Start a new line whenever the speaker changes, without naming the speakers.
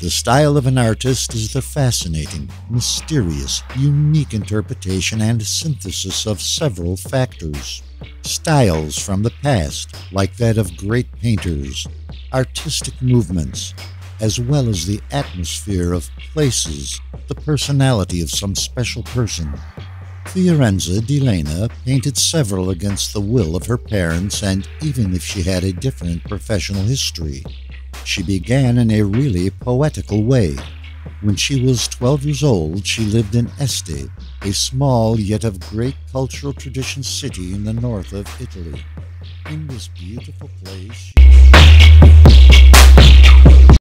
The style of an artist is the fascinating, mysterious, unique interpretation and synthesis of several factors. Styles from the past, like that of great painters, artistic movements, as well as the atmosphere of places, the personality of some special person. Fiorenza di Lenna painted several against the will of her parents and even if she had a different professional history. She began in a really poetical way. When she was 12 years old, she lived in Este, a small yet of great cultural tradition city in the north of Italy. In this beautiful place,